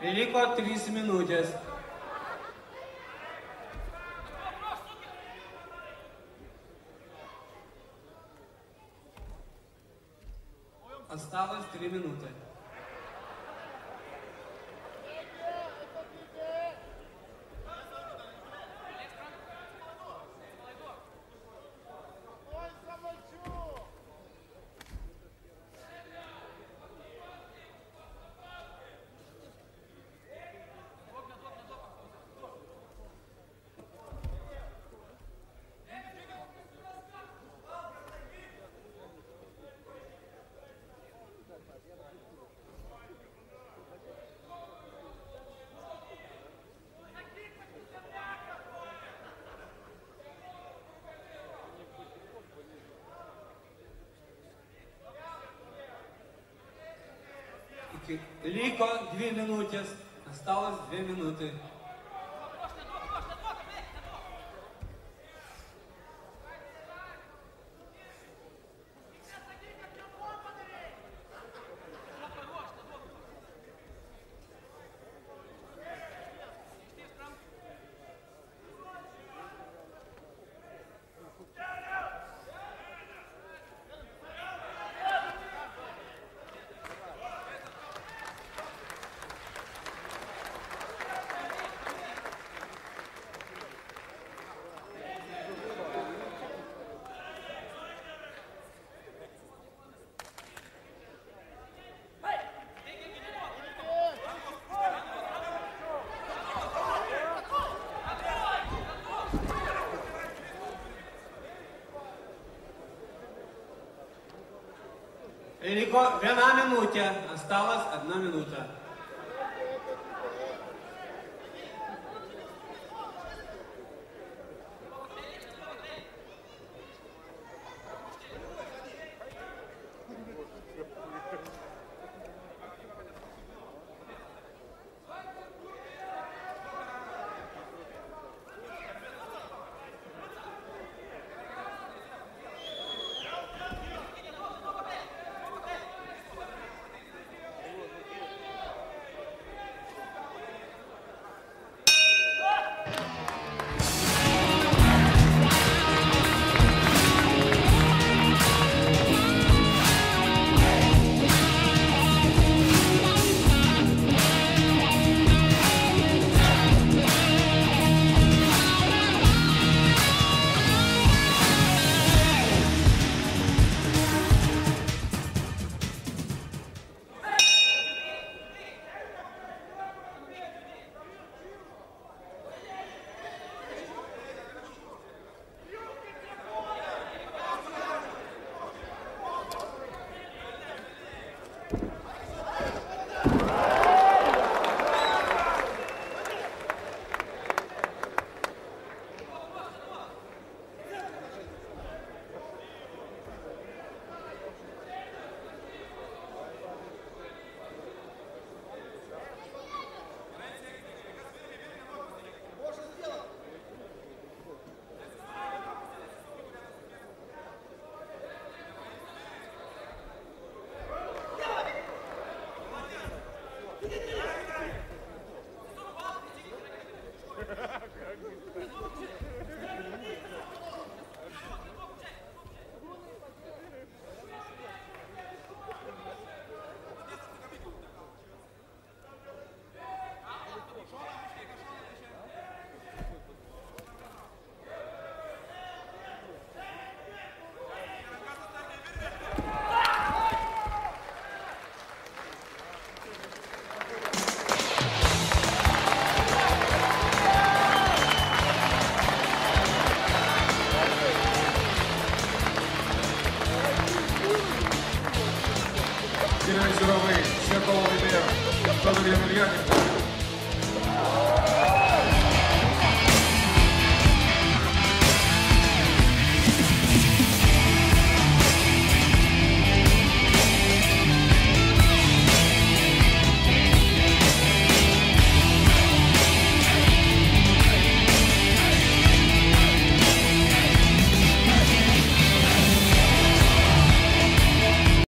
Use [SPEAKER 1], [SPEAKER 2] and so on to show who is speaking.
[SPEAKER 1] Liko 3 minutės. Осталось 3 минуты. Liko 2 minutės. Осталось 2 минуты. Liko 1 minutė. Осталось 1 minutė.
[SPEAKER 2] Геннадий Журавлей,